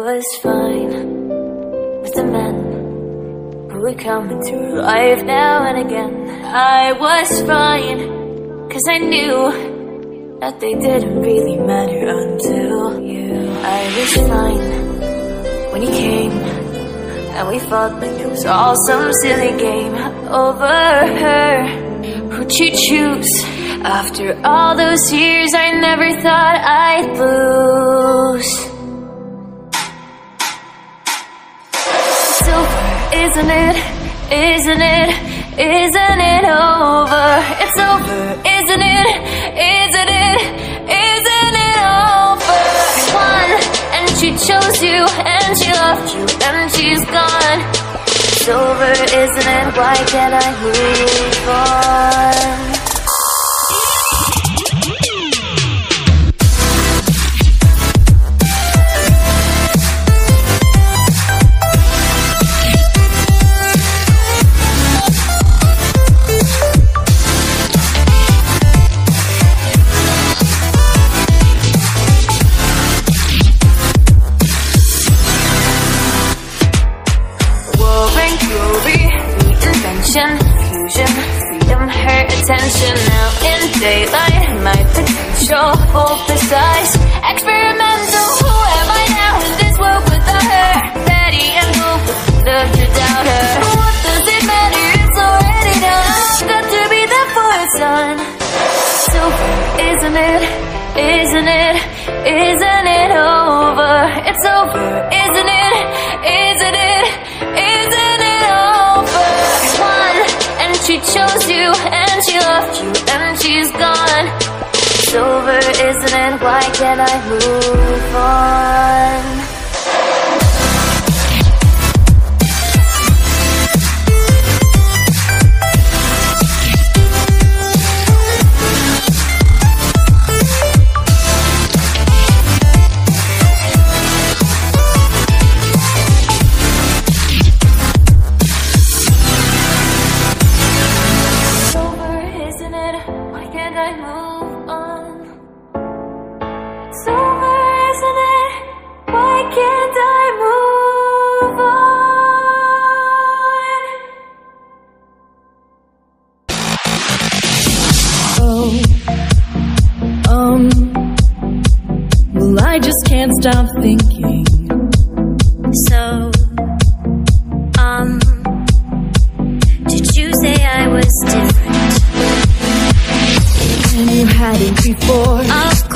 was fine with the men who come into her life now and again. I was fine, cause I knew that they didn't really matter until you. I was fine when you came, and we fought like it was all some silly game over her. Who'd you choose? After all those years, I never thought I'd lose. Isn't it? Isn't it? Isn't it over? It's over, isn't it? Isn't it? Isn't it over? You won, and she chose you, and she loved you, and she's gone. It's over, isn't it? Why can't I move on? Reinvention, fusion, freedom, her attention. Now in daylight, my potential, full precise, experimental. Oh, who am I now in this world without her? Steady and hope, love to doubt her. What does it matter? It's already done. Got to be the forefront. Silver, isn't it? Isn't it? Isn't it over? It's over, she chose you, and she loved you, and she's gone. It's over, isn't it? Why can't I move on? Well, I just can't stop thinking. So, um, did you say I was different? And you hadn't before. Of